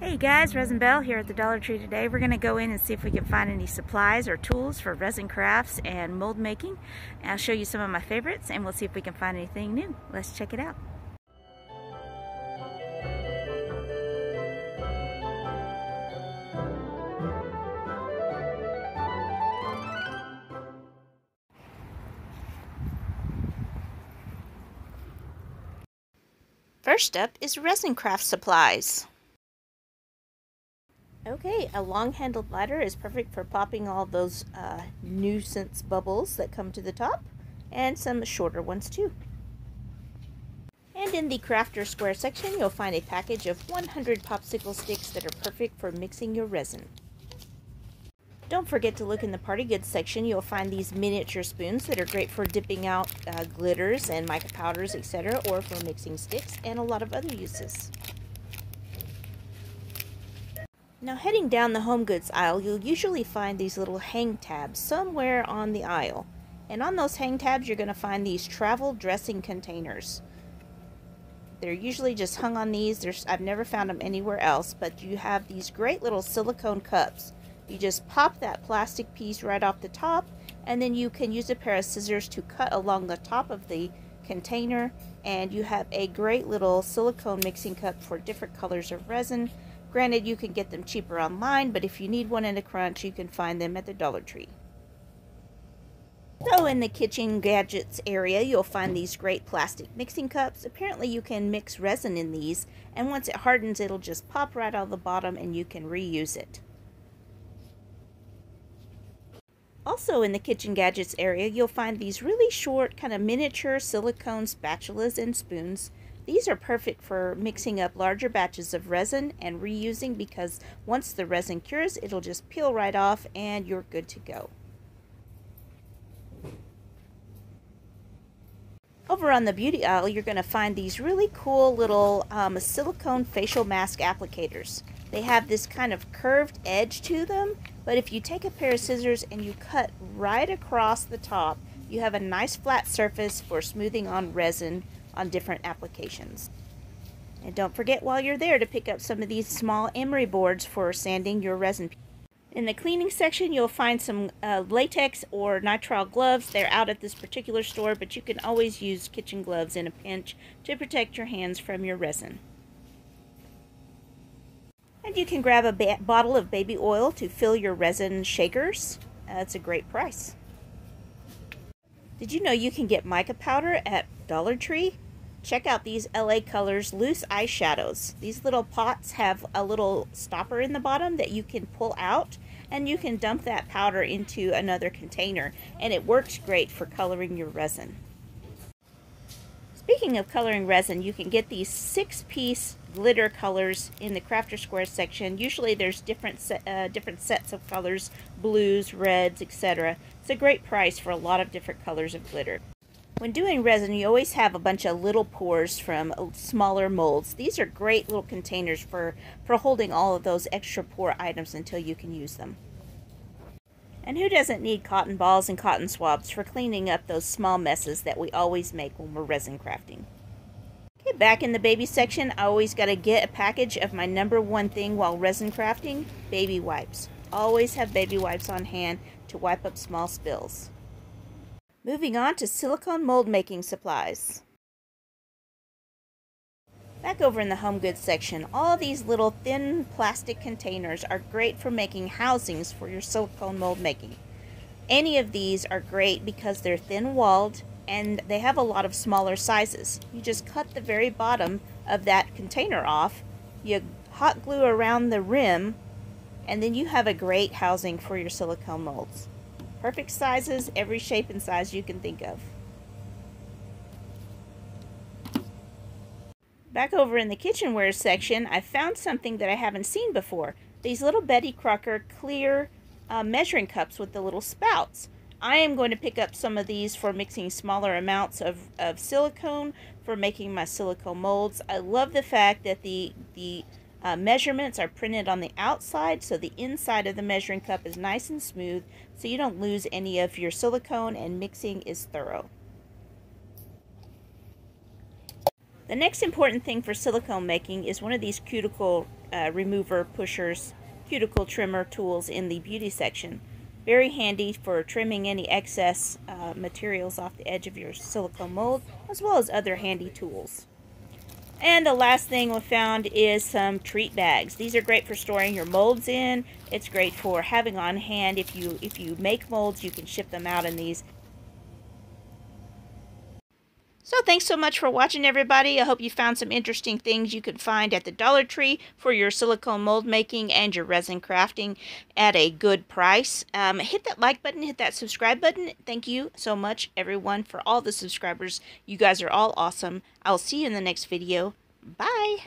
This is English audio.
Hey guys, Resin Belle here at the Dollar Tree today. We're going to go in and see if we can find any supplies or tools for resin crafts and mold making. I'll show you some of my favorites and we'll see if we can find anything new. Let's check it out. First up is resin craft supplies. Okay, a long-handled ladder is perfect for popping all those uh, nuisance bubbles that come to the top, and some shorter ones too. And in the crafter square section, you'll find a package of 100 popsicle sticks that are perfect for mixing your resin. Don't forget to look in the party goods section. You'll find these miniature spoons that are great for dipping out uh, glitters and mica powders, etc., or for mixing sticks, and a lot of other uses. Now heading down the home goods aisle, you'll usually find these little hang tabs somewhere on the aisle. And on those hang tabs, you're going to find these travel dressing containers. They're usually just hung on these. There's, I've never found them anywhere else, but you have these great little silicone cups. You just pop that plastic piece right off the top, and then you can use a pair of scissors to cut along the top of the container, and you have a great little silicone mixing cup for different colors of resin Granted, you can get them cheaper online, but if you need one in a crunch, you can find them at the Dollar Tree. So in the kitchen gadgets area, you'll find these great plastic mixing cups. Apparently you can mix resin in these, and once it hardens, it'll just pop right out of the bottom and you can reuse it. Also in the kitchen gadgets area, you'll find these really short, kind of miniature silicone spatulas and spoons. These are perfect for mixing up larger batches of resin and reusing because once the resin cures, it'll just peel right off and you're good to go. Over on the beauty aisle, you're going to find these really cool little um, silicone facial mask applicators. They have this kind of curved edge to them, but if you take a pair of scissors and you cut right across the top, you have a nice flat surface for smoothing on resin on different applications. And don't forget while you're there to pick up some of these small emery boards for sanding your resin. In the cleaning section, you'll find some uh, latex or nitrile gloves. They're out at this particular store, but you can always use kitchen gloves in a pinch to protect your hands from your resin. And you can grab a bottle of baby oil to fill your resin shakers. That's uh, a great price. Did you know you can get mica powder at Dollar Tree? Check out these LA Colors loose eyeshadows. These little pots have a little stopper in the bottom that you can pull out and you can dump that powder into another container and it works great for coloring your resin. Speaking of coloring resin, you can get these six-piece glitter colors in the Crafter Square section. Usually there's different, uh, different sets of colors, blues, reds, etc. It's a great price for a lot of different colors of glitter. When doing resin, you always have a bunch of little pours from uh, smaller molds. These are great little containers for, for holding all of those extra pour items until you can use them. And who doesn't need cotton balls and cotton swabs for cleaning up those small messes that we always make when we're resin crafting? Okay, back in the baby section, I always got to get a package of my number one thing while resin crafting, baby wipes. Always have baby wipes on hand to wipe up small spills. Moving on to silicone mold making supplies. Back over in the home goods section, all these little thin plastic containers are great for making housings for your silicone mold making. Any of these are great because they're thin walled and they have a lot of smaller sizes. You just cut the very bottom of that container off, you hot glue around the rim, and then you have a great housing for your silicone molds. Perfect sizes, every shape and size you can think of. Back over in the kitchenware section, I found something that I haven't seen before. These little Betty Crocker clear uh, measuring cups with the little spouts. I am going to pick up some of these for mixing smaller amounts of, of silicone for making my silicone molds. I love the fact that the, the uh, measurements are printed on the outside so the inside of the measuring cup is nice and smooth so you don't lose any of your silicone and mixing is thorough. The next important thing for silicone making is one of these cuticle uh, remover, pushers, cuticle trimmer tools in the beauty section. Very handy for trimming any excess uh, materials off the edge of your silicone mold, as well as other handy tools. And the last thing we found is some treat bags. These are great for storing your molds in. It's great for having on hand. If you if you make molds, you can ship them out in these. So thanks so much for watching everybody. I hope you found some interesting things you could find at the Dollar Tree for your silicone mold making and your resin crafting at a good price. Um, hit that like button, hit that subscribe button. Thank you so much everyone for all the subscribers. You guys are all awesome. I'll see you in the next video. Bye!